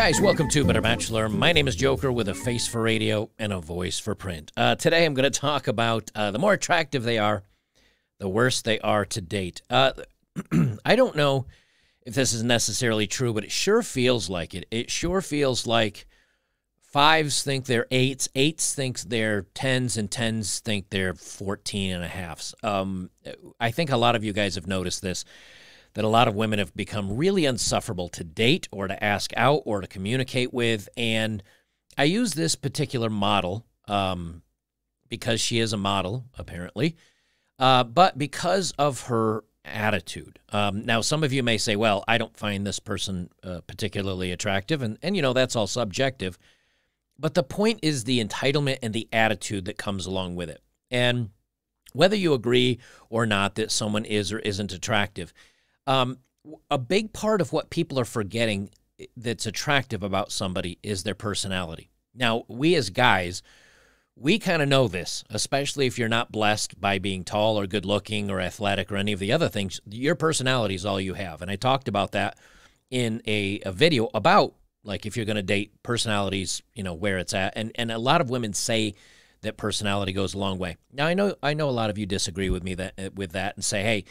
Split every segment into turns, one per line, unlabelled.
Guys, welcome to Better Bachelor. My name is Joker with a face for radio and a voice for print. Uh, today I'm going to talk about uh, the more attractive they are, the worse they are to date. Uh, I don't know if this is necessarily true, but it sure feels like it. It sure feels like fives think they're eights, eights think they're tens, and tens think they're 14 and a halfs. Um, I think a lot of you guys have noticed this that a lot of women have become really insufferable to date or to ask out or to communicate with. And I use this particular model um, because she is a model, apparently, uh, but because of her attitude. Um, now, some of you may say, well, I don't find this person uh, particularly attractive. And, and, you know, that's all subjective. But the point is the entitlement and the attitude that comes along with it. And whether you agree or not that someone is or isn't attractive, um, a big part of what people are forgetting eh, that's attractive about somebody is their personality. Now, we as guys, we kind of know this, especially if you're not blessed by being tall or good looking or athletic or any of the other things. Your personality is all you have. And I talked about that in a, a video about like if you're going to date personalities, you know, where it's at. And and a lot of women say that personality goes a long way. Now I know I know a lot of you disagree with me that eh, with that and say, "Hey,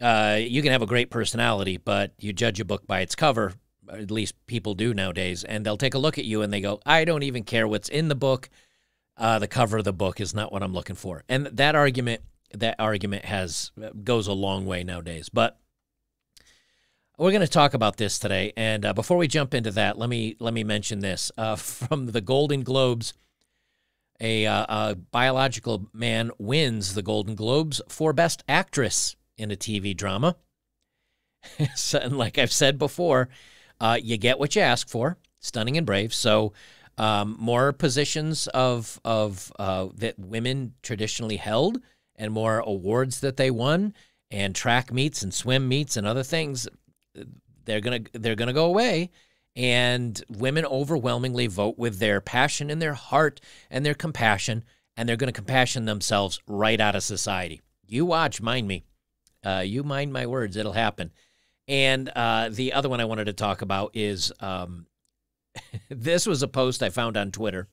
uh, you can have a great personality, but you judge a book by its cover. At least people do nowadays, and they'll take a look at you and they go, "I don't even care what's in the book. Uh, the cover of the book is not what I'm looking for." And that argument, that argument has goes a long way nowadays. But we're going to talk about this today, and uh, before we jump into that, let me let me mention this uh, from the Golden Globes. A, uh, a biological man wins the Golden Globes for Best Actress in a TV drama. so, and like I've said before, uh, you get what you ask for. Stunning and brave. So, um, more positions of of uh, that women traditionally held, and more awards that they won, and track meets and swim meets and other things. They're gonna they're gonna go away, and women overwhelmingly vote with their passion and their heart and their compassion, and they're gonna compassion themselves right out of society. You watch, mind me. Uh, you mind my words, it'll happen. And uh, the other one I wanted to talk about is um, this was a post I found on Twitter.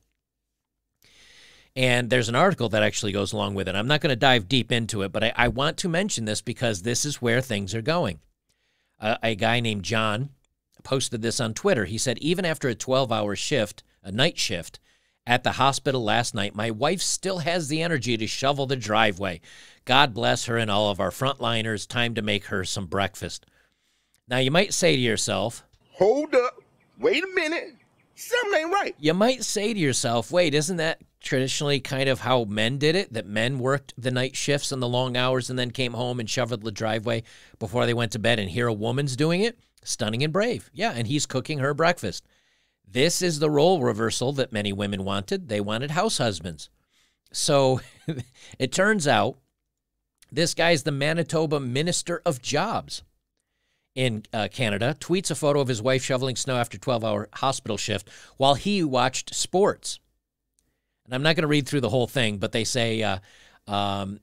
And there's an article that actually goes along with it. I'm not going to dive deep into it, but I, I, want to mention this because this is where things are going. Uh, a guy named John posted this on Twitter. He said, even after a 12 hour shift, a night shift, at the hospital last night. My wife still has the energy to shovel the driveway. God bless her and all of our frontliners. Time to make her some breakfast. Now, you might say to yourself,
Hold up. Wait a minute. Something ain't right.
You might say to yourself, wait, isn't that traditionally kind of how men did it? That men worked the night shifts and the long hours and then came home and shoveled the driveway before they went to bed. And here a woman's doing it? Stunning and brave. Yeah, and he's cooking her breakfast. This is the role reversal that many women wanted. They wanted house husbands. So it turns out this guy's the Manitoba Minister of Jobs in uh, Canada, tweets a photo of his wife shoveling snow after 12 hour hospital shift while he watched sports. And I'm not going to read through the whole thing, but they say uh, um,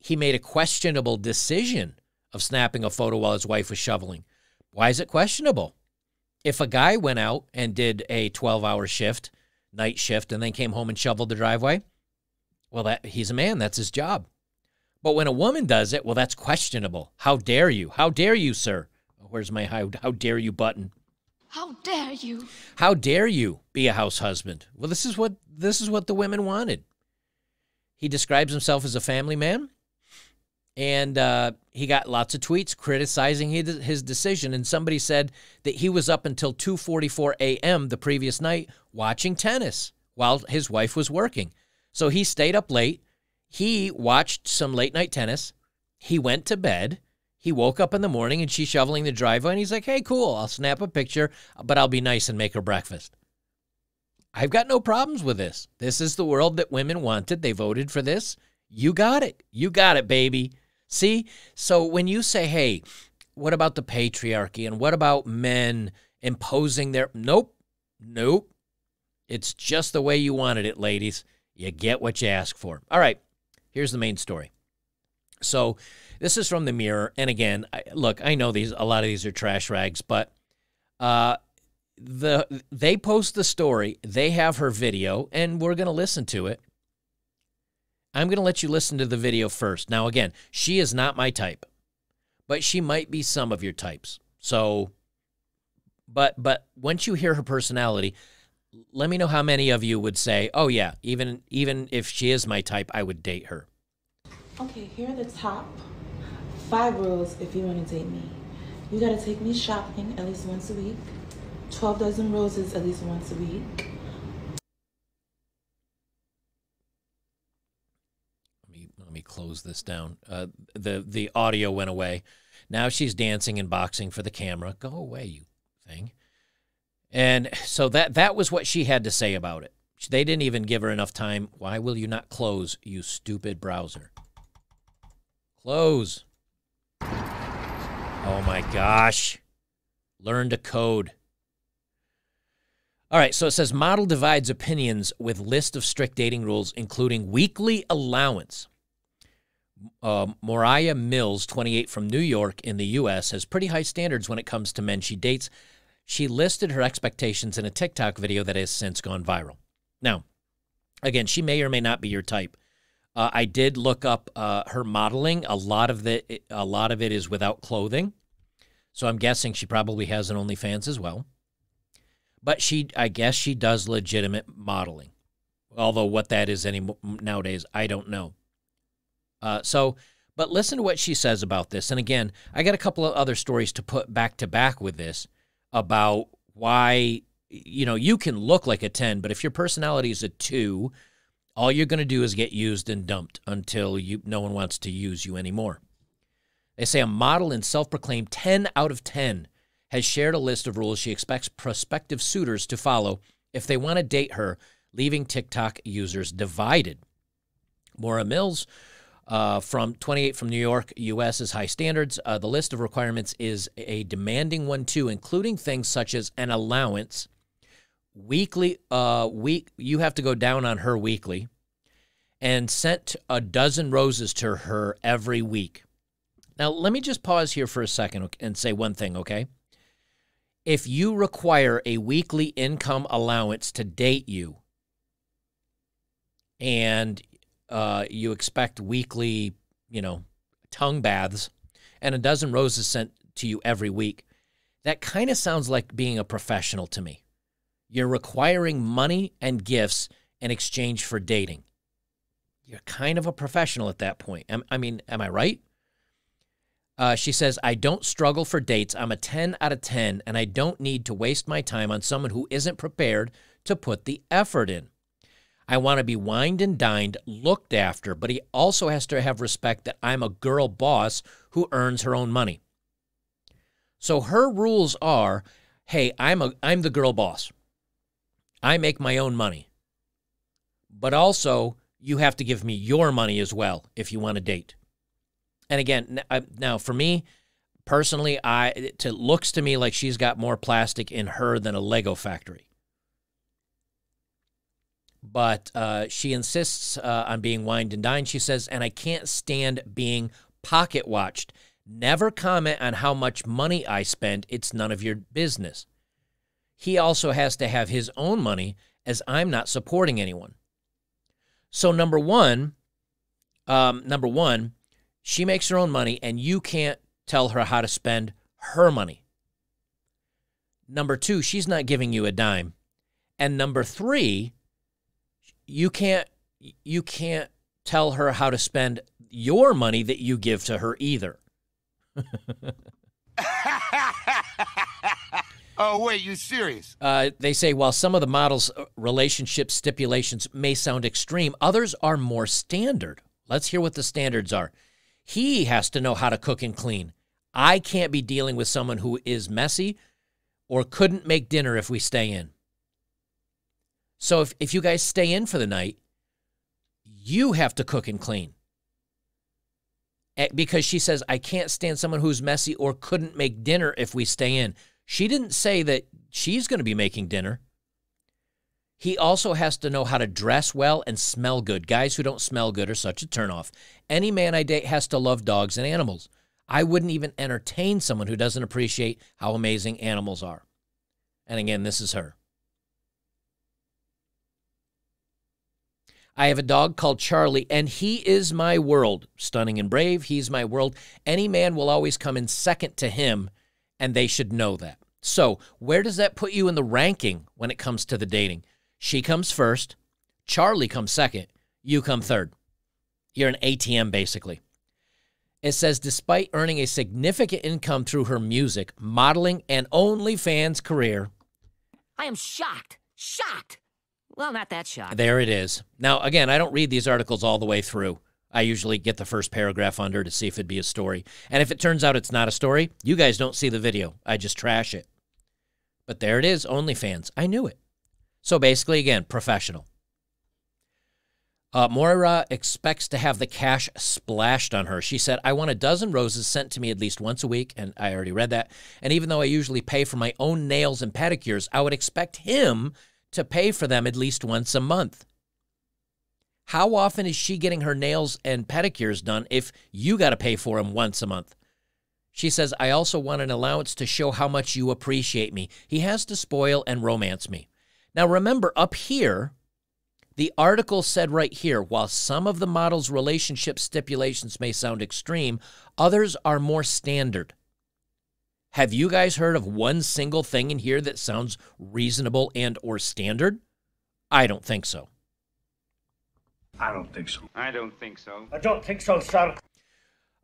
he made a questionable decision of snapping a photo while his wife was shoveling. Why is it questionable? If a guy went out and did a 12 hour shift, night shift, and then came home and shoveled the driveway, well, that he's a man. That's his job. But when a woman does it, well, that's questionable. How dare you? How dare you, sir? Oh, where's my how, how dare you button?
How dare you?
How dare you be a house husband? Well, this is what this is what the women wanted. He describes himself as a family man and uh, he got lots of tweets criticizing his, his decision. And somebody said that he was up until 2:44 a.m. the previous night watching tennis while his wife was working. So he stayed up late. He watched some late night tennis. He went to bed. He woke up in the morning and she's shoveling the driveway. And he's like, "Hey, cool. I'll snap a picture, but I'll be nice and make her breakfast." I've got no problems with this. This is the world that women wanted. They voted for this. You got it. You got it, baby. See? So when you say, hey, what about the patriarchy and what about men imposing their. Nope. Nope. It's just the way you wanted it, ladies. You get what you ask for. All right. Here's the main story. So this is from the Mirror. And again, I, look, I know these, a lot of these are trash rags, but uh, the they post the story, they have her video, and we're going to listen to it. I'm going to let you listen to the video first. Now, again, she is not my type, but she might be some of your types. So, but but once you hear her personality, let me know how many of you would say, "Oh yeah, even even if she is my type, I would date her."
Okay, here are the top five rules if you want to date me. You gotta take me shopping at least once a week. 12 dozen roses at least once a week.
Let me close this down. Uh, the the audio went away. Now she's dancing and boxing for the camera. Go away, you thing. And so that that was what she had to say about it. They didn't even give her enough time. Why will you not close, you stupid browser? Close. Oh my gosh. Learn to code. All right, so it says model divides opinions with list of strict dating rules, including weekly allowance. Uh, Moriah Mills, 28 from New York in the U.S., has pretty high standards when it comes to men she dates. She listed her expectations in a TikTok video that has since gone viral. Now, again, she may or may not be your type. Uh, I did look up uh, her modeling. A lot of the a lot of it is without clothing, so I'm guessing she probably has an OnlyFans as well. But she, I guess, she does legitimate modeling. Although what that is any nowadays, I don't know. Uh, so, but listen to what she says about this. And again, I got a couple of other stories to put back to back with this about why you know you can look like a 10 but if your personality is a 2 all you're going to do is get used and dumped until you no one wants to use you anymore. They say a model in self-proclaimed 10 out of 10 has shared a list of rules she expects prospective suitors to follow if they want to date her, leaving TikTok users divided. Maura Mills uh, from 28 from New York, U.S. is high standards. Uh, the list of requirements is a demanding one too, including things such as an allowance weekly uh week you have to go down on her weekly and sent a dozen roses to her every week. Now, let me just pause here for a second and say one thing, okay? If you require a weekly income allowance to date you and uh, you expect weekly, you know, tongue baths and a dozen roses sent to you every week, that kind of sounds like being a professional to me. You're requiring money and gifts in exchange for dating. You're kind of a professional at that point. I mean, am I right? Uh, she says, I don't struggle for dates. I'm a 10 out of 10, and I don't need to waste my time on someone who isn't prepared to put the effort in. I want to be wined and dined, looked after, but he also has to have respect that I'm a girl boss who earns her own money. So her rules are, hey, I'm a I'm the girl boss. I make my own money. But also, you have to give me your money as well if you want to date. And again, now for me personally, I it looks to me like she's got more plastic in her than a Lego factory. But uh, she insists uh, on being wined and dined. She says, and I can't stand being pocket watched. Never comment on how much money I spend. It's none of your business he also has to have his own money as I'm not supporting anyone. So number one, um, number one, she makes her own money and you can't tell her how to spend her money. Number two, she's not giving you a dime. And number three, you can't you can't tell her how to spend your money that you give to her either.
Oh, wait, you serious?
Uh, they say while some of the model's uh, relationship stipulations may sound extreme, others are more standard. Let's hear what the standards are. He has to know how to cook and clean. I can't be dealing with someone who is messy or couldn't make dinner if we stay in. So if, if you guys stay in for the night, you have to cook and clean. Because she says, I can't stand someone who's messy or couldn't make dinner if we stay in. She didn't say that she's going to be making dinner. He also has to know how to dress well and smell good. Guys who don't smell good are such a turnoff. Any man I date has to love dogs and animals. I wouldn't even entertain someone who doesn't appreciate how amazing animals are. And again, this is her. I have a dog called Charlie, and he is my world. Stunning and brave, he's my world. Any man will always come in second to him, and they should know that. So, where does that put you in the ranking when it comes to the dating? She comes first, Charlie comes second, you come third. You're an ATM, basically. It says, despite earning a significant income through her music, modeling, and OnlyFans career,
I am shocked. Shocked. Well, not that shocked.
There it is. Now, again, I don't read these articles all the way through. I usually get the first paragraph under to see if it'd be a story. And if it turns out it's not a story, you guys don't see the video. I just trash it. But there it is, OnlyFans. I knew it. So basically, again, professional. Uh, Moira expects to have the cash splashed on her. She said, I want a dozen roses sent to me at least once a week, and I already read that. And even though I usually pay for my own nails and pedicures, I would expect him to pay for them at least once a month. How often is she getting her nails and pedicures done if you got to pay for them once a month? She says, I also want an allowance to show how much you appreciate me. He has to spoil and romance me. Now, remember, up here, the article said right here while some of the model's relationship stipulations may sound extreme, others are more standard. Have you guys heard of one single thing in here that sounds reasonable and or standard? I don't think so.
I don't think so.
I don't think so.
I don't think so, sir.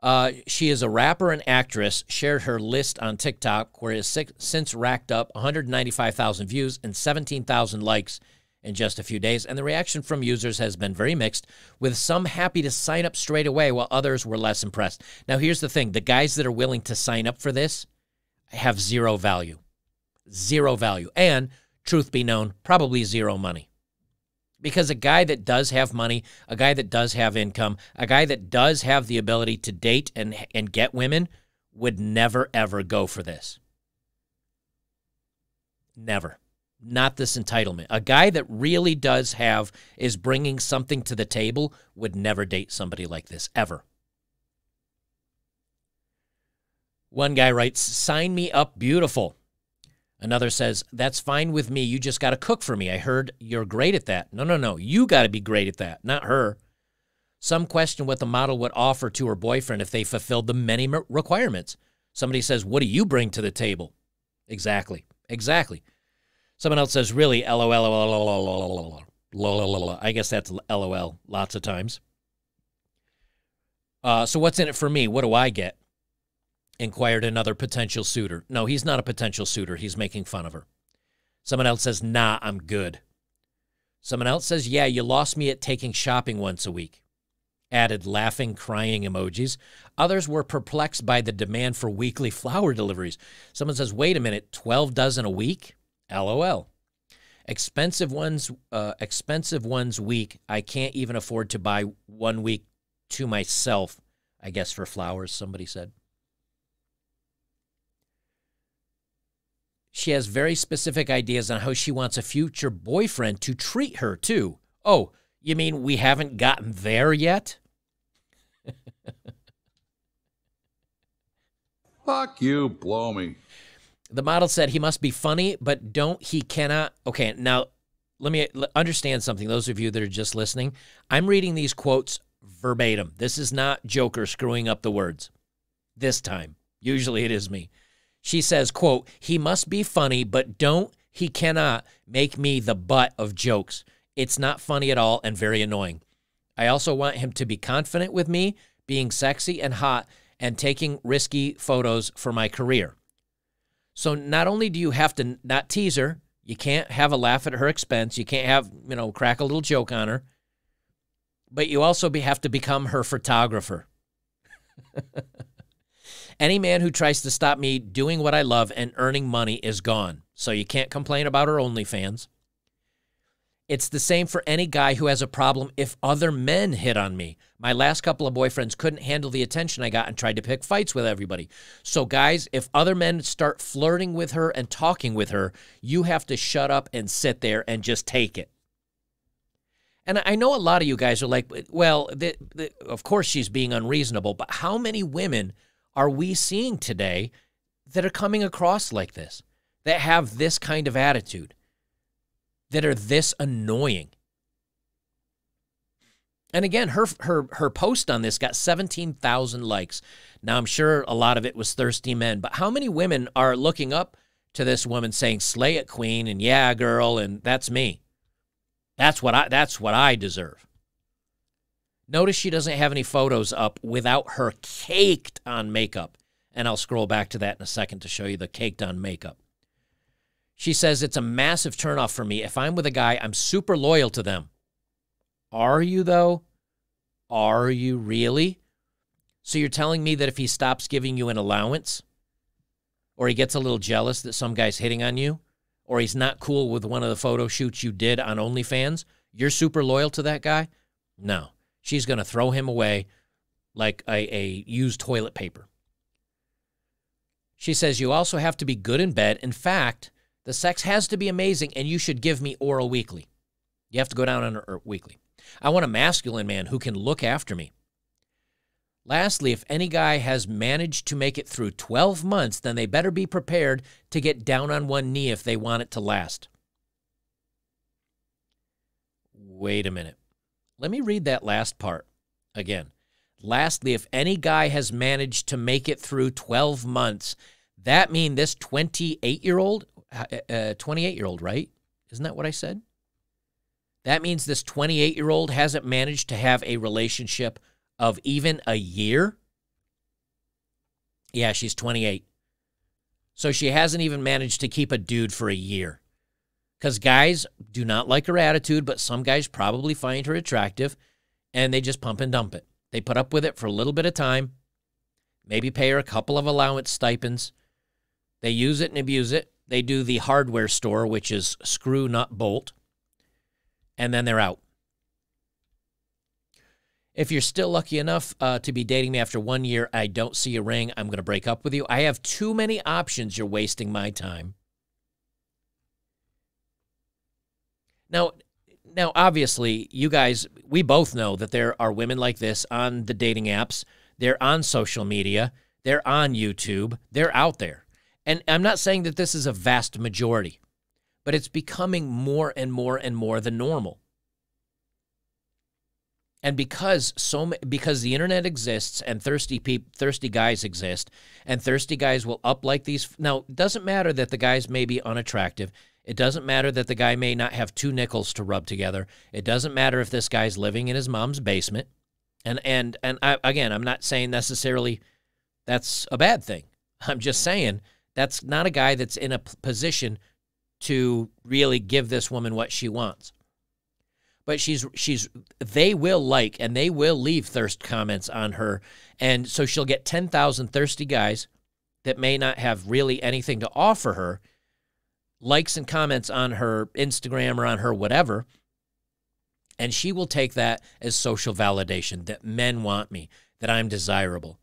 Uh, she is a rapper and actress. Shared her list on TikTok, where it has since racked up 195,000 views and 17,000 likes in just a few days. And the reaction from users has been very mixed, with some happy to sign up straight away, while others were less impressed. Now, here's the thing: the guys that are willing to sign up for this have zero value. Zero value. And, truth be known, probably zero money. Because a guy that does have money, a guy that does have income, a guy that does have the ability to date and, and get women would never, ever go for this. Never. Not this entitlement. A guy that really does have, is bringing something to the table, would never date somebody like this, ever. One guy writes, Sign me up, beautiful. Another says, That's fine with me. You just got to cook for me. I heard you're great at that. No, no, no. You got to be great at that, not her. Some question what the model would offer to her boyfriend if they fulfilled the many requirements. Somebody says, What do you bring to the table? Exactly. Exactly. Someone else says, Really? LOL. I guess that's LOL lots of times. Uh, so what's in it for me? What do I get? Inquired another potential suitor. No, he's not a potential suitor. He's making fun of her. Someone else says, Nah, I'm good. Someone else says, Yeah, you lost me at taking shopping once a week. Added laughing, crying emojis. Others were perplexed by the demand for weekly flower deliveries. Someone says, Wait a minute, 12 dozen a week? LOL. Expensive ones, uh, expensive ones week. I can't even afford to buy one week to myself, I guess, for flowers, somebody said. She has very specific ideas on how she wants a future boyfriend to treat her, too. Oh, you mean we haven't gotten there yet?
Fuck you, blow me.
The model said he must be funny, but don't, he cannot. Okay, now let me understand something. Those of you that are just listening, I'm reading these quotes verbatim. This is not Joker screwing up the words this time. Usually it is me. She says, quote, he must be funny, but don't, he cannot make me the butt of jokes. It's not funny at all and very annoying. I also want him to be confident with me, being sexy and hot, and taking risky photos for my career. So not only do you have to not tease her, you can't have a laugh at her expense, you can't have, you know, crack a little joke on her, but you also be, have to become her photographer. Any man who tries to stop me doing what I love and earning money is gone. So you can't complain about her OnlyFans. It's the same for any guy who has a problem if other men hit on me. My last couple of boyfriends couldn't handle the attention I got and tried to pick fights with everybody. So, guys, if other men start flirting with her and talking with her, you have to shut up and sit there and just take it. And I know a lot of you guys are like, well, the, the, of course she's being unreasonable, but how many women are we seeing today that are coming across like this? that have this kind of attitude, that are this annoying. And again, her her her post on this got 17,000 likes. Now I'm sure a lot of it was thirsty men, but how many women are looking up to this woman saying "Slay it, queen" and "Yeah, girl," and that's me. That's what I that's what I deserve. Notice she doesn't have any photos up without her caked on makeup. And I'll scroll back to that in a second to show you the caked on makeup. She says it's a massive turnoff for me. If I'm with a guy, I'm super loyal to them. Are you, though? Are you really? So you're telling me that if he stops giving you an allowance, or he gets a little jealous that some guy's hitting on you, or he's not cool with one of the photo shoots you did on OnlyFans, you're super loyal to that guy? No. She's going to throw him away like a, a used toilet paper. She says, You also have to be good in bed. In fact, the sex has to be amazing, and you should give me oral weekly. You have to go down on her er, weekly. I want a masculine man who can look after me. Lastly, if any guy has managed to make it through 12 months, then they better be prepared to get down on one knee if they want it to last. Wait a minute. Let me read that last part again. Lastly, if any guy has managed to make it through 12 months, that mean this 28 year old, uh, 28 year old, right? Isn't that what I said? That means this 28 year old hasn't managed to have a relationship of even a year. Yeah, she's 28. So she hasn't even managed to keep a dude for a year. Because guys do not like her attitude, but some guys probably find her attractive and they just pump and dump it. They put up with it for a little bit of time, maybe pay her a couple of allowance stipends. They use it and abuse it. They do the hardware store, which is screw, nut, bolt, and then they're out. If you're still lucky enough uh, to be dating me after one year, I don't see a ring. I'm going to break up with you. I have too many options. You're wasting my time. Now, now, obviously, you guys, we both know that there are women like this on the dating apps. They're on social media. They're on YouTube. They're out there. And I'm not saying that this is a vast majority, but it's becoming more and more and more the normal. And because so because the internet exists and thirsty peop, thirsty guys exist and thirsty guys will up like these now it doesn't matter that the guys may be unattractive it doesn't matter that the guy may not have two nickels to rub together. It doesn't matter if this guy's living in his mom's basement. And and and I, again, I'm not saying necessarily that's a bad thing. I'm just saying that's not a guy that's in a position to really give this woman what she wants. But she's she's they will like and they will leave thirst comments on her and so she'll get 10,000 thirsty guys that may not have really anything to offer her likes and comments on her Instagram or on her whatever. And she will take that as social validation that men want me, that I'm desirable.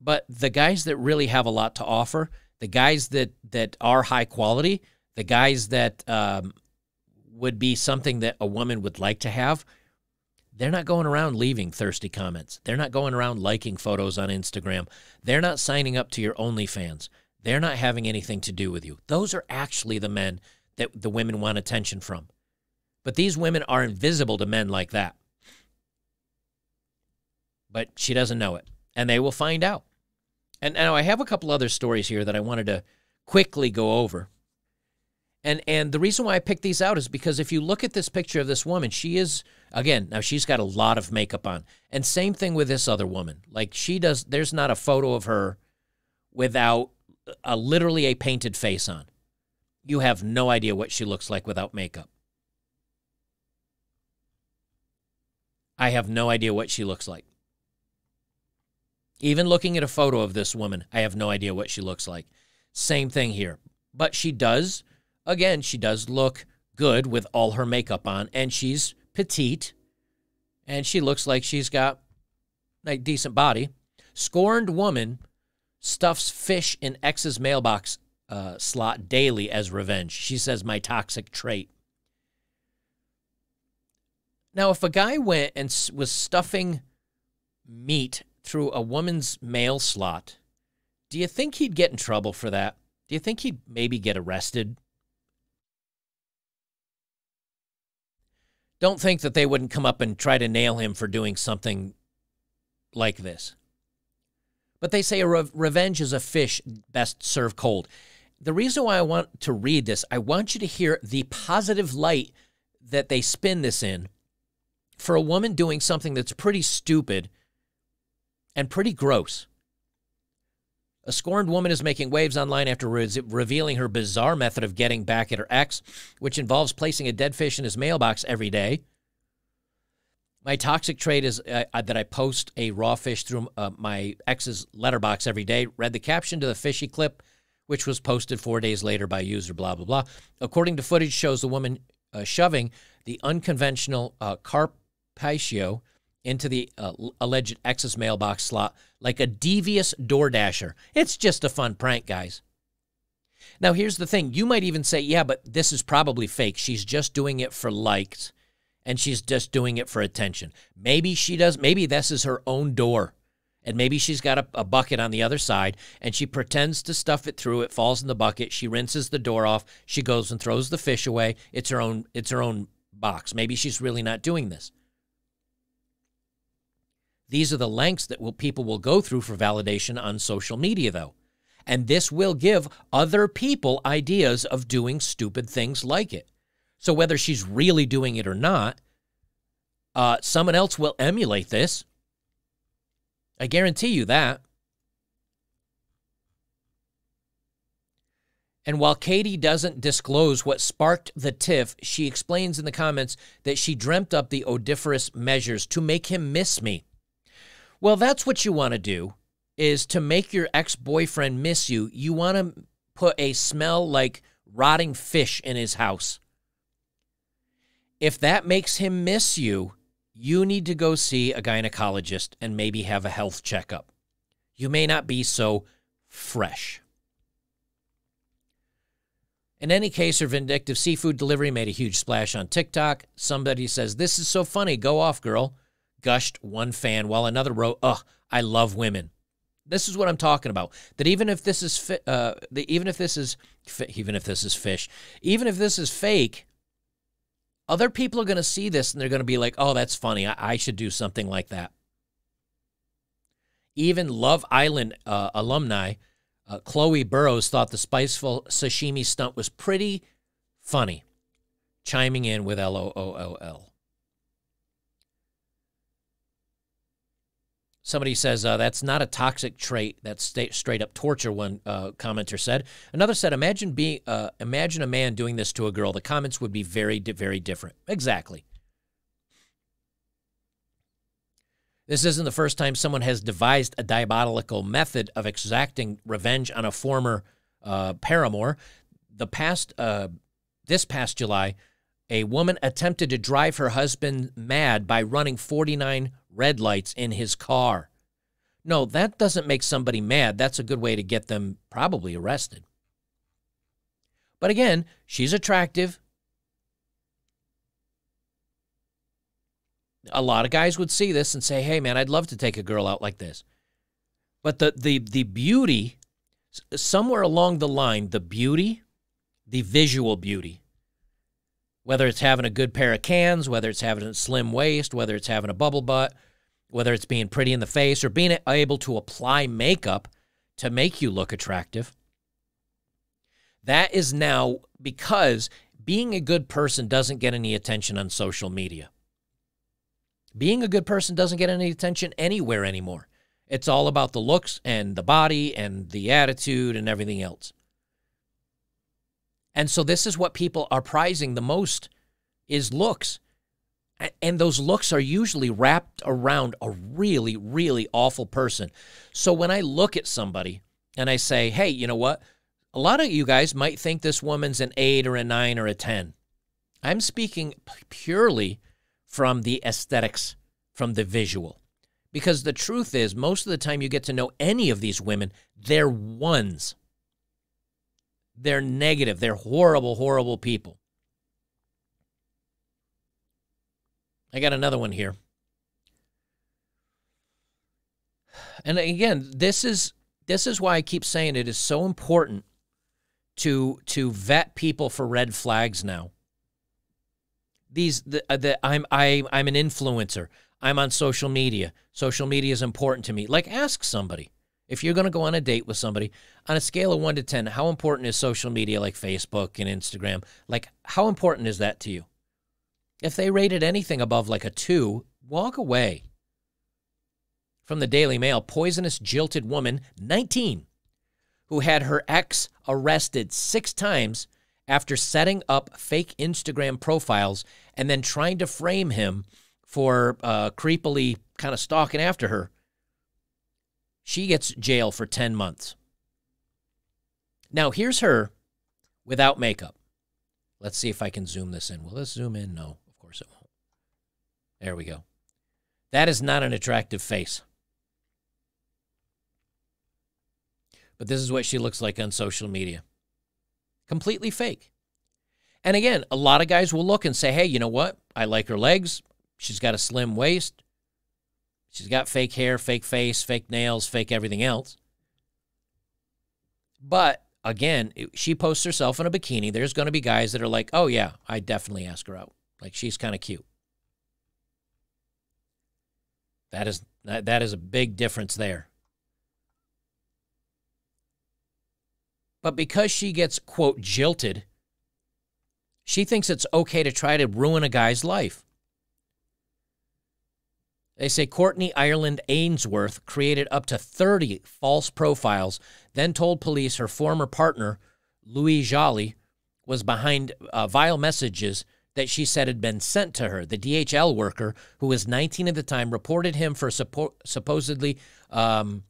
But the guys that really have a lot to offer, the guys that that are high quality, the guys that um, would be something that a woman would like to have, they're not going around leaving thirsty comments. They're not going around liking photos on Instagram. They're not signing up to your OnlyFans. They're not having anything to do with you. Those are actually the men that the women want attention from. But these women are invisible to men like that. But she doesn't know it, and they will find out. And now I have a couple other stories here that I wanted to quickly go over. And and the reason why I picked these out is because if you look at this picture of this woman, she is again, now she's got a lot of makeup on. And same thing with this other woman. Like she does there's not a photo of her without a literally a painted face on. You have no idea what she looks like without makeup. I have no idea what she looks like. Even looking at a photo of this woman, I have no idea what she looks like. Same thing here. But she does, again, she does look good with all her makeup on, and she's petite, and she looks like she's got a decent body. Scorned woman stuffs fish in ex's mailbox uh, slot daily as revenge. She says, my toxic trait. Now, if a guy went and was stuffing meat through a woman's mail slot, do you think he'd get in trouble for that? Do you think he'd maybe get arrested? Don't think that they wouldn't come up and try to nail him for doing something like this. But they say a re- revenge is a fish best served cold. The reason why I want to read this, I want you to hear the positive light that they spin this in for a woman doing something that's pretty stupid and pretty gross. A scorned woman is making waves online after re- revealing her bizarre method of getting back at her ex, which involves placing a dead fish in his mailbox every day. My toxic trait is uh, that I post a raw fish through uh, my ex's letterbox every day. Read the caption to the fishy clip, which was posted four days later by user blah blah blah. According to footage, shows the woman uh, shoving the unconventional uh, carpaccio into the uh, alleged ex's mailbox slot like a devious door dasher. It's just a fun prank, guys. Now, here's the thing. You might even say, yeah, but this is probably fake. She's just doing it for likes and she's just doing it for attention. Maybe she does, maybe this is her own door. And maybe she's got a, a, bucket on the other side and she pretends to stuff it through. It falls in the bucket. She rinses the door off. She goes and throws the fish away. It's her own, it's her own box. Maybe she's really not doing this. These are the lengths that will, people will go through for validation on social media, though. And this will give other people ideas of doing stupid things like it. So whether she's really doing it or not, uh, someone else will emulate this. I guarantee you that. And while Katie doesn't disclose what sparked the tiff, she explains in the comments that she dreamt up the odiferous measures to make him miss me. Well, that's what you want to do is to make your ex-boyfriend miss you. You want to put a smell like rotting fish in his house. If that makes him miss you, you need to go see a gynecologist and maybe have a health checkup. You may not be so fresh. In any case, her vindictive seafood delivery made a huge splash on TikTok. Somebody says, This is so funny. Go off, girl gushed one fan, while another wrote, "Ugh, I love women." This is what I'm talking about. That even if this is fi- uh, even if this is even if this is fish, even if this is fake, other people are going to see this and they're going to be like, "Oh, that's funny. I, I should do something like that." Even Love Island uh, alumni uh, Chloe Burrows thought the spiceful sashimi stunt was pretty funny, chiming in with L Somebody says uh, that's not a toxic trait. That's straight, straight up torture. One uh, commenter said. Another said, "Imagine being, uh, imagine a man doing this to a girl. The comments would be very, very different." Exactly. This isn't the first time someone has devised a diabolical method of exacting revenge on a former uh, paramour. The past, uh, this past July, a woman attempted to drive her husband mad by running 49 red lights in his car. No, that doesn't make somebody mad. That's a good way to get them probably arrested. But again, she's attractive. A lot of guys would see this and say, "Hey man, I'd love to take a girl out like this." But the the the beauty somewhere along the line, the beauty, the visual beauty whether it's having a good pair of cans, whether it's having a slim waist, whether it's having a bubble butt, whether it's being pretty in the face, or being able to apply makeup to make you look attractive. That is now because being a good person doesn't get any attention on social media. Being a good person doesn't get any attention anywhere anymore. It's all about the looks and the body and the attitude and everything else. And so this is what people are prizing the most is looks. And those looks are usually wrapped around a really, really awful person. So when I look at somebody and I say, hey, you know what? A lot of you guys might think this woman's an eight or a nine or a 10. I'm speaking purely from the aesthetics, from the visual. Because the truth is, most of the time you get to know any of these women, they're ones. They're negative. They're horrible, horrible people. I got another one here. And again, this is this is why I keep saying it is so important to to vet people for red flags now. These the, uh, the I'm I I'm an influencer. I'm on social media. Social media is important to me. Like ask somebody. If you're going to go on a date with somebody, on a scale of 1 to 10, how important is social media like Facebook and Instagram? Like how important is that to you? If they rated anything above like a 2, walk away. From the Daily Mail, poisonous jilted woman, 19, who had her ex arrested 6 times after setting up fake Instagram profiles and then trying to frame him for uh, creepily kind of stalking after her. She gets jail for 10 months. Now, here's her without makeup. Let's see if I can zoom this in. Will this zoom in? No, of course it won't. There we go. That is not an attractive face. But this is what she looks like on social media completely fake. And again, a lot of guys will look and say, hey, you know what? I like her legs. She's got a slim waist. She's got fake hair, fake face, fake nails, fake everything else. But again, she posts herself in a bikini. There's going to be guys that are like, oh, yeah, I definitely ask her out. Like, she's kind of cute. That is that, is a big difference there. But because she gets, quote, jilted, she thinks it's okay to try to ruin a guy's life. They say Courtney Ireland Ainsworth created up to 30 false profiles, then told police her former partner, Louis Jolly, was behind uh, vile messages that she said had been sent to her. The DHL worker, who was 19 at the time, reported him for suppo- supposedly um,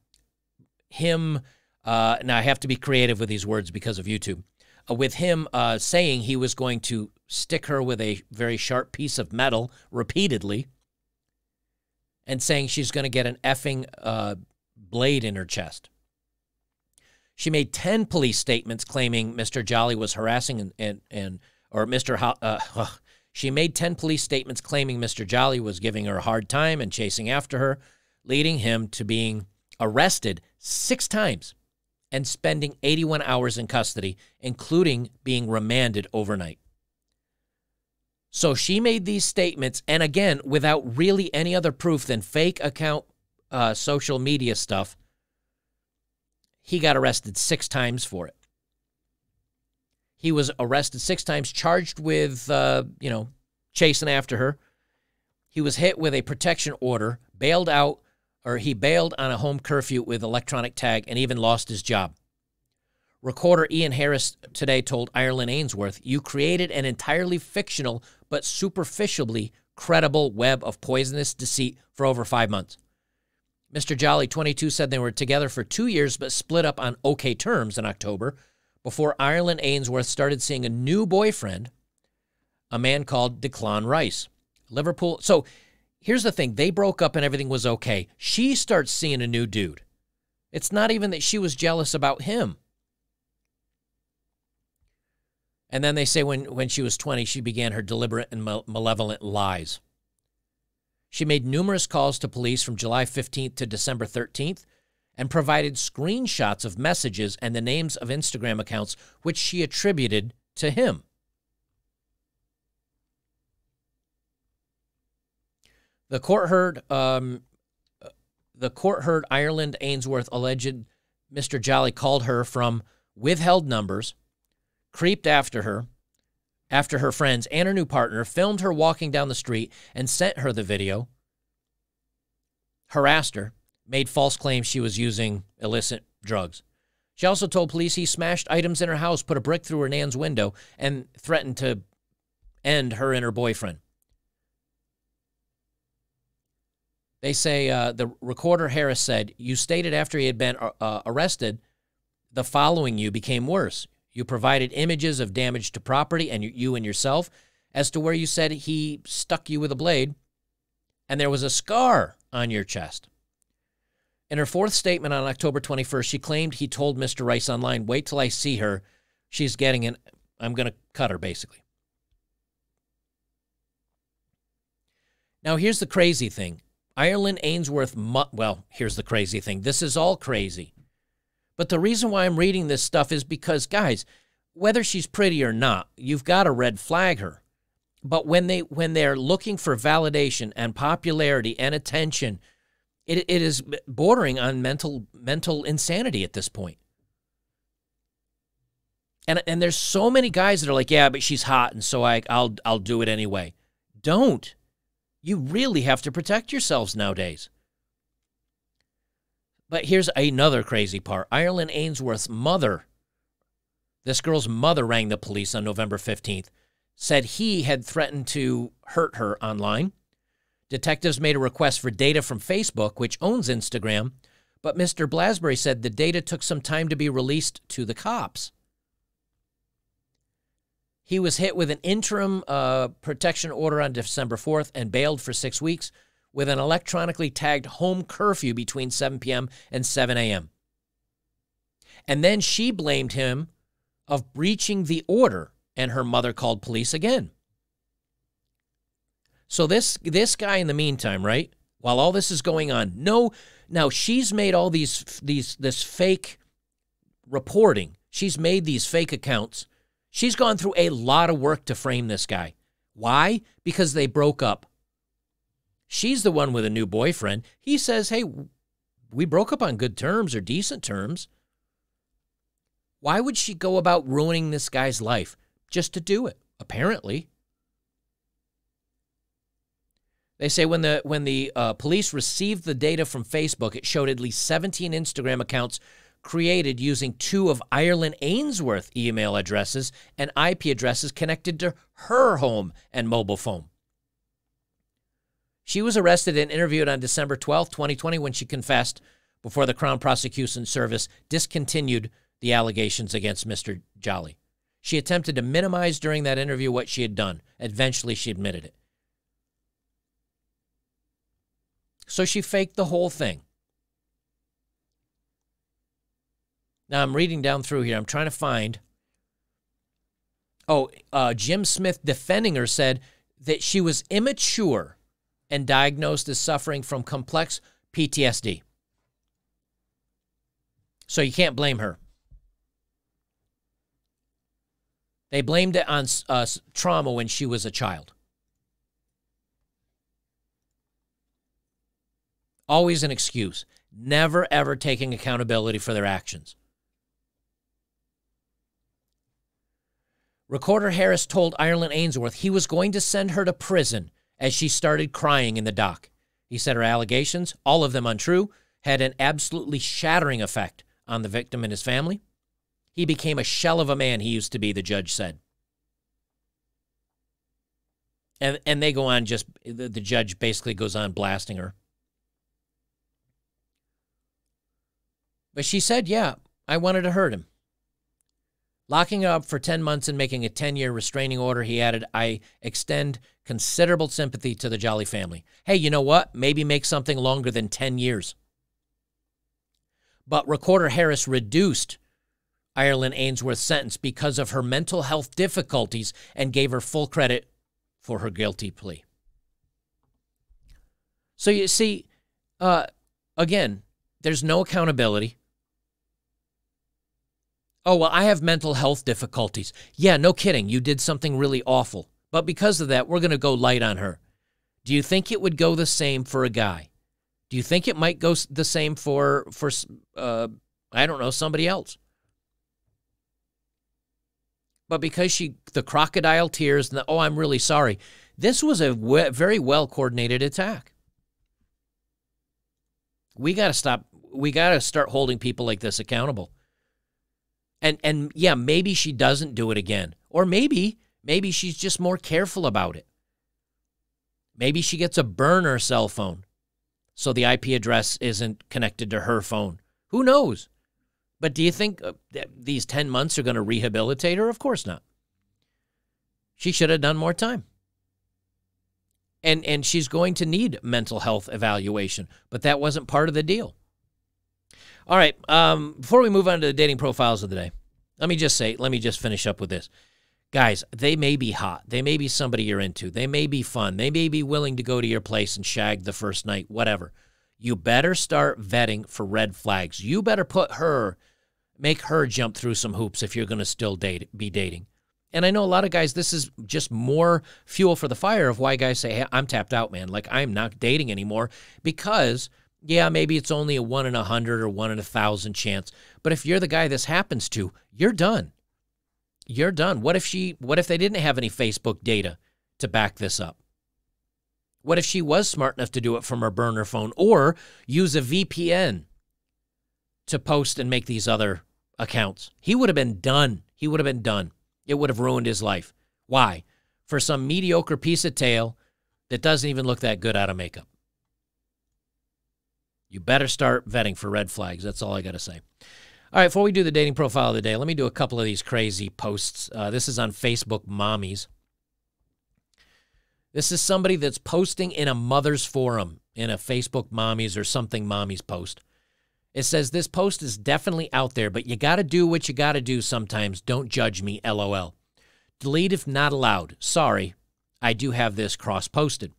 him uh, now I have to be creative with these words because of YouTube. Uh, with him uh, saying he was going to stick her with a very sharp piece of metal repeatedly, and saying she's going to get an effing uh, blade in her chest. She made ten police statements claiming Mr. Jolly was harassing and and, and or Mr. Ho- uh, she made ten police statements claiming Mr. Jolly was giving her a hard time and chasing after her, leading him to being arrested six times and spending 81 hours in custody, including being remanded overnight. So she made these statements, and again, without really any other proof than fake account uh, social media stuff, he got arrested six times for it. He was arrested six times, charged with, uh, you know, chasing after her. He was hit with a protection order, bailed out or he bailed on a home curfew with electronic tag and even lost his job. Recorder Ian Harris today told Ireland Ainsworth, You created an entirely fictional but superficially credible web of poisonous deceit for over five months. Mr. Jolly, 22, said they were together for two years but split up on okay terms in October before Ireland Ainsworth started seeing a new boyfriend, a man called Declan Rice. Liverpool. So here's the thing they broke up and everything was okay. She starts seeing a new dude. It's not even that she was jealous about him. And then they say when, when she was 20, she began her deliberate and malevolent lies. She made numerous calls to police from July 15th to December 13th and provided screenshots of messages and the names of Instagram accounts which she attributed to him. The court heard um, the court heard Ireland Ainsworth alleged Mr. Jolly called her from withheld numbers, creeped after her, after her friends and her new partner, filmed her walking down the street and sent her the video, harassed her, made false claims she was using illicit drugs. She also told police he smashed items in her house, put a brick through her nan's window, and threatened to end her and her boyfriend. They say uh, the recorder Harris said, You stated after he had been uh, uh, arrested, the following you became worse. You provided images of damage to property and you and yourself as to where you said he stuck you with a blade, and there was a scar on your chest. In her fourth statement on October 21st, she claimed he told Mr. Rice online, Wait till I see her. She's getting an, I'm going to cut her, basically. Now, here's the crazy thing Ireland Ainsworth, well, here's the crazy thing. This is all crazy. But the reason why I'm reading this stuff is because, guys, whether she's pretty or not, you've got to red flag her. But when they when they're looking for validation and popularity and attention, it, it is bordering on mental mental insanity at this point. And and there's so many guys that are like, yeah, but she's hot, and so I I'll I'll do it anyway. Don't. You really have to protect yourselves nowadays. But here's another crazy part. Ireland Ainsworth's mother, this girl's mother rang the police on November 15th, said he had threatened to hurt her online. Detectives made a request for data from Facebook, which owns Instagram, but Mr. Blasbury said the data took some time to be released to the cops. He was hit with an interim uh, protection order on December 4th and bailed for six weeks with an electronically tagged home curfew between 7 p.m. and 7 a.m. And then she blamed him of breaching the order, and her mother called police again. So this this guy in the meantime, right? While all this is going on, no, now she's made all these these this fake reporting. She's made these fake accounts. She's gone through a lot of work to frame this guy. Why? Because they broke up. She's the one with a new boyfriend. He says, hey, we broke up on good terms or decent terms. Why would she go about ruining this guy's life just to do it? Apparently. They say when the when the uh, police received the data from Facebook, it showed at least 17 Instagram accounts created using two of Ireland Ainsworth email addresses and IP addresses connected to her home and mobile phone. She was arrested and interviewed on December 12, 2020, when she confessed before the Crown Prosecution Service discontinued the allegations against Mr. Jolly. She attempted to minimize during that interview what she had done. Eventually, she admitted it. So she faked the whole thing. Now I'm reading down through here. I'm trying to find. Oh, uh, Jim Smith defending her said that she was immature and diagnosed as suffering from complex PTSD. So you can't blame her. They blamed it on uh, trauma when she was a child. Always an excuse. Never, ever taking accountability for their actions. Recorder Harris told Ireland Ainsworth he was going to send her to prison as she started crying in the dock. He said her allegations, all of them untrue, had an absolutely shattering effect on the victim and his family. He became a shell of a man he used to be, the judge said. And, and they go on just, the, the judge basically goes on blasting her. But she said, yeah, I wanted to hurt him. Locking up for 10 months and making a 10 year restraining order, he added, I extend considerable sympathy to the Jolly family. Hey, you know what? Maybe make something longer than 10 years. But Recorder Harris reduced Ireland Ainsworth's sentence because of her mental health difficulties and gave her full credit for her guilty plea. So you see, uh, again, there's no accountability. Oh, well, I have mental health difficulties. Yeah, no kidding. You did something really awful. But because of that, we're going to go light on her. Do you think it would go the same for a guy? Do you think it might go the same for for uh, I don't know somebody else? But because she the crocodile tears and the, oh I'm really sorry, this was a very well coordinated attack. We got to stop. We got to start holding people like this accountable. And and yeah, maybe she doesn't do it again. Or maybe maybe she's just more careful about it. Maybe she gets a burner cell phone so the IP address isn't connected to her phone. Who knows? But do you think uh, these 10 months are going to rehabilitate her? Of course not. She should have done more time. And and she's going to need mental health evaluation, but that wasn't part of the deal. All right. Um, before we move on to the dating profiles of the day, let me just say, let me just finish up with this. Guys, they may be hot. They may be somebody you're into. They may be fun. They may be willing to go to your place and shag the first night, whatever. You better start vetting for red flags. You better put her Make her jump through some hoops if you're going to still date be dating. And I know a lot of guys, this is just more fuel for the fire of why guys say, hey, I'm tapped out, man. Like, I'm not dating anymore because, yeah, maybe it's only a one in a hundred or one in a thousand chance. But if you're the guy this happens to, you're done. You're done. What if she, what if they didn't have any Facebook data to back this up? What if she was smart enough to do it from her burner phone or use a VPN to post and make these other accounts? He would have been done. He would have been done. It would have ruined his life. Why? For some mediocre piece of tail that doesn't even look that good out of makeup. You better start vetting for red flags. That's all I got to say. All right, before we do the dating profile of the day, let me do a couple of these crazy posts. Uh, this is on Facebook Mommies. This is somebody that's posting in a mother's forum in a Facebook Mommies or something Mommies post. It says this post is definitely out there, but you got to do what you got to do sometimes. Don't judge me, lol. Delete if not allowed. Sorry, I do have this cross posted.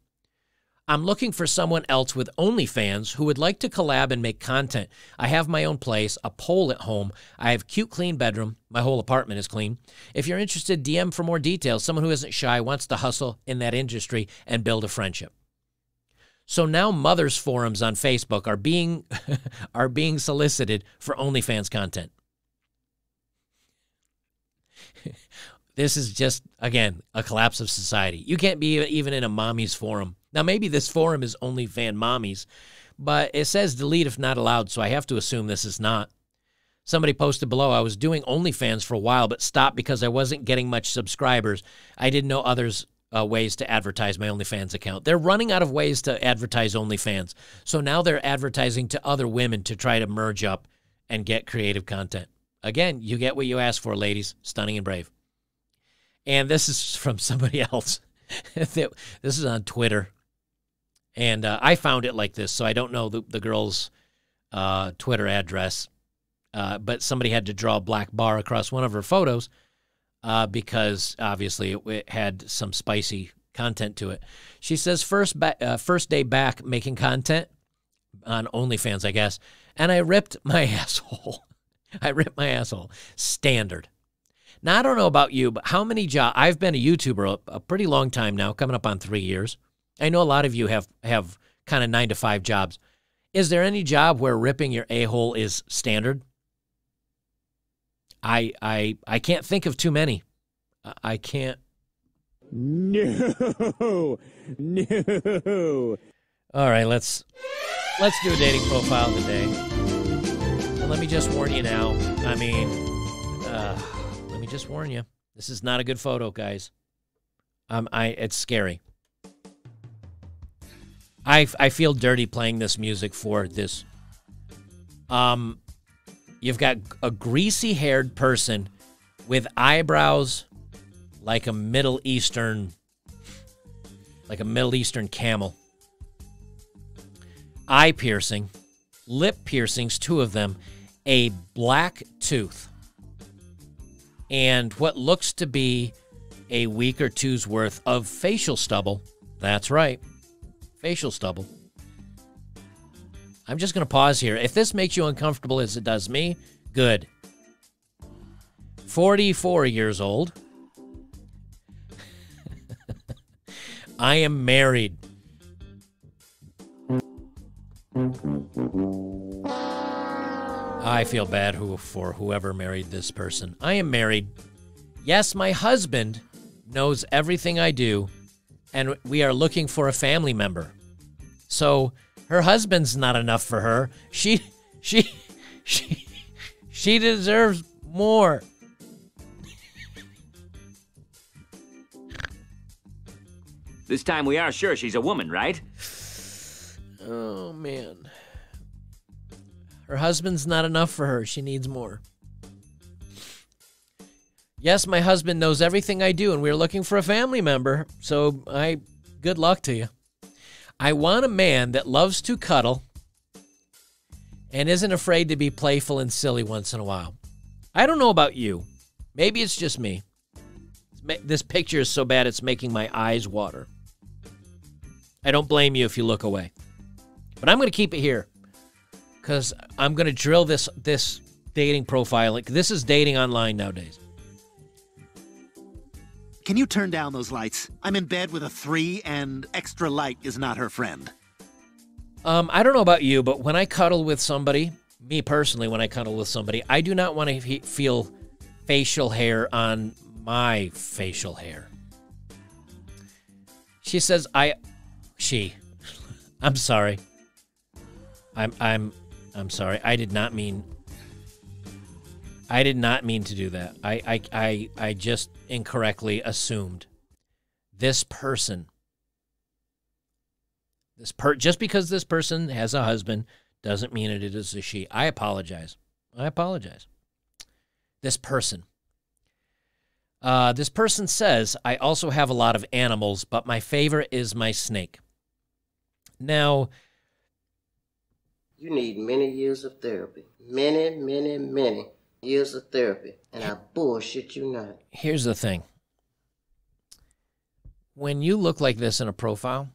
I'm looking for someone else with OnlyFans who would like to collab and make content. I have my own place, a pole at home. I have cute, clean bedroom. My whole apartment is clean. If you're interested, DM for more details. Someone who isn't shy, wants to hustle in that industry and build a friendship. So now mothers forums on Facebook are being are being solicited for OnlyFans content. this is just again a collapse of society. You can't be even in a mommy's forum. Now maybe this forum is OnlyFan mommies, but it says delete if not allowed, so I have to assume this is not. Somebody posted below, I was doing OnlyFans for a while, but stopped because I wasn't getting much subscribers. I didn't know others uh, ways to advertise my OnlyFans account. They're running out of ways to advertise OnlyFans. So now they're advertising to other women to try to merge up and get creative content. Again, you get what you ask for, ladies. Stunning and brave. And this is from somebody else. this is on Twitter. And uh, I found it like this, so I don't know the, the girl's uh, Twitter address. Uh, but somebody had to draw a black bar across one of her photos uh, because obviously it, it, had some spicy content to it. She says first uh, first day back making content on OnlyFans, I guess, and I ripped my asshole. I ripped my asshole. Standard. Now I don't know about you, but how many jobs? I've been a YouTuber a, a pretty long time now, coming up on three years. I know a lot of you have have kind of nine to five jobs. Is there any job where ripping your a hole is standard? I I I can't think of too many. I can't.
No, no.
All right, let's let's do a dating profile today. And let me just warn you now. I mean, uh, let me just warn you. This is not a good photo, guys. Um, I it's scary. I I feel dirty playing this music for this. Um, You've got a greasy haired person with eyebrows like a Middle Eastern like a Middle Eastern camel. Eye piercing, lip piercings, two of them, a black tooth, and what looks to be a week or two's worth of facial stubble. That's right, facial stubble. I'm just going to pause here. If this makes you uncomfortable as it does me, good. 44 years old. I am married. I feel bad who, for whoever married this person. I am married. Yes, my husband knows everything I do, and we are looking for a family member. So her husband's not enough for her. She she she she deserves more.
This time we are sure she's a woman, right?
Oh man. Her husband's not enough for her. She needs more. Yes, my husband knows everything I do, and we're looking for a family member. So I good luck to you. I want a man that loves to cuddle and isn't afraid to be playful and silly once in a while. I don't know about you. Maybe it's just me. This picture is so bad it's making my eyes water. I don't blame you if you look away. But I'm going to keep it here cuz I'm going to drill this this dating profiling. This is dating online nowadays.
Can you turn down those lights? I'm in bed with a three, and extra light is not her friend.
Um, I don't know about you, but when I cuddle with somebody, me personally, when I cuddle with somebody, I do not want to feel facial hair on my facial hair. She says, I, she, I'm sorry. I'm, I'm, I'm sorry. I did not mean, I did not mean to do that. I, I, I, I just incorrectly assumed this person this per just because this person has a husband doesn't mean it is a she. I apologize. I apologize. This person. Uh, this person says, I also have a lot of animals, but my favorite is my snake. Now,
You need many years of therapy. Many, many, many years of therapy. And I bullshit you not.
here's the thing. When you look like this in a profile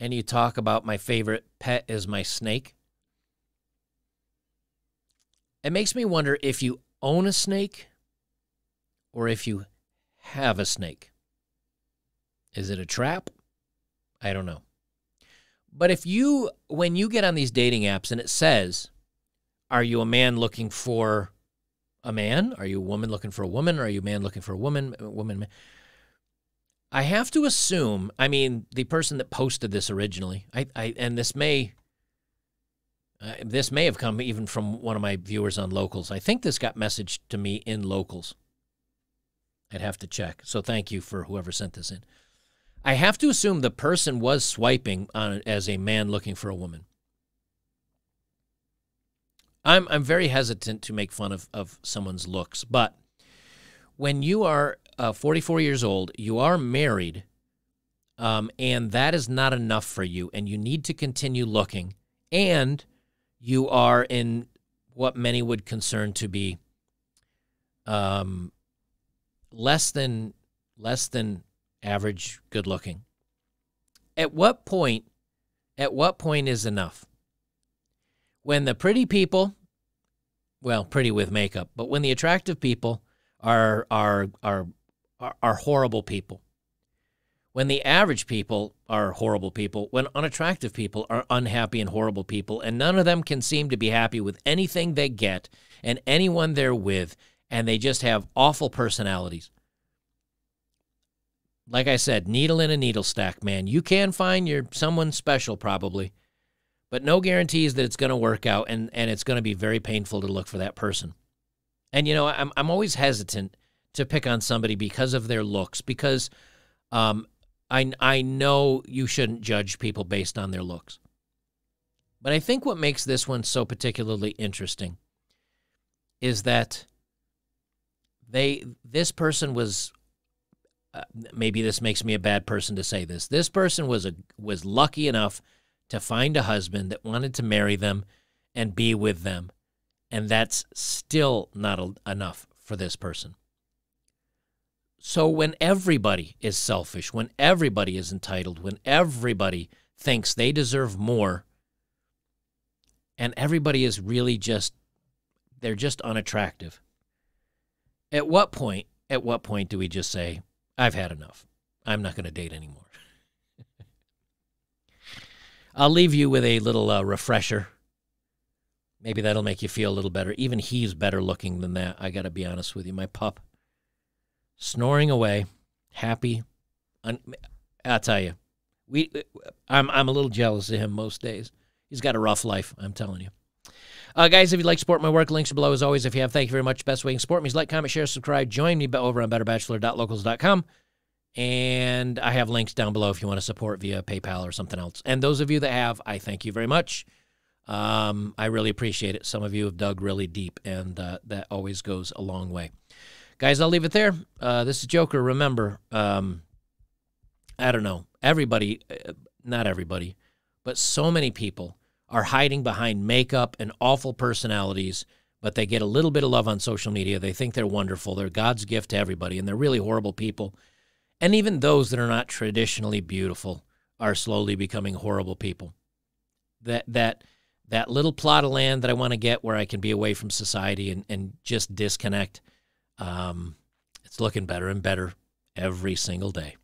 and you talk about my favorite pet is my snake, it makes me wonder if you own a snake or if you have a snake. Is it a trap? I don't know. But if you, when you get on these dating apps and it says, are you a man looking for a man? Are you a woman looking for a woman? Are you a man looking for a woman? Woman. man? I have to assume. I mean, the person that posted this originally, I, I and this may, uh, this may have come even from one of my viewers on locals. I think this got messaged to me in locals. I'd have to check. So thank you for whoever sent this in. I have to assume the person was swiping on as a man looking for a woman. I'm I'm very hesitant to make fun of, of someone's looks, but when you are uh, 44 years old, you are married, um, and that is not enough for you, and you need to continue looking, and you are in what many would concern to be um, less than less than average good looking. At what point? At what point is enough? When the pretty people, well, pretty with makeup, but when the attractive people are are are are, horrible people. When the average people are horrible people, when unattractive people are unhappy and horrible people, and none of them can seem to be happy with anything they get and anyone they're with, and they just have awful personalities. Like I said, needle in a needle stack, man. You can find your someone special probably but no guarantees that it's going to work out and, and it's going to be very painful to look for that person. And, you know, I'm, I'm always hesitant to pick on somebody because of their looks, because um, I, I know you shouldn't judge people based on their looks. But I think what makes this one so particularly interesting is that they this person was uh, maybe this makes me a bad person to say this. This person was a was lucky enough to find a husband that wanted to marry them and be with them. And that's still not enough for this person. So when everybody is selfish, when everybody is entitled, when everybody thinks they deserve more, and everybody is really just, they're just unattractive. At what point, at what point do we just say, I've had enough? I'm not going to date anymore. I'll leave you with a little uh, refresher. Maybe that'll make you feel a little better. Even he's better looking than that. I got to be honest with you. My pup, snoring away, happy. I'll tell you, we. I'm I'm a little jealous of him most days. He's got a rough life. I'm telling you. Uh, guys, if you'd like to support my work, links are below as always. If you have, thank you very much. Best way can support me is like, comment, share, subscribe. Join me over on betterbachelor.locals.com. And I have links down below if you want to support via PayPal or something else. And those of you that have, I thank you very much. Um, I really appreciate it. Some of you have dug really deep, and uh, that always goes a long way. Guys, I'll leave it there. Uh, this is Joker. Remember, um, I don't know, everybody, uh, not everybody, but so many people are hiding behind makeup and awful personalities, but they get a little bit of love on social media. They think they're wonderful. They're God's gift to everybody, and they're really horrible people. And even those that are not traditionally beautiful are slowly becoming horrible people. That that that little plot of land that I want to get where I can be away from society and, and just disconnect. Um, it's looking better and better every single day.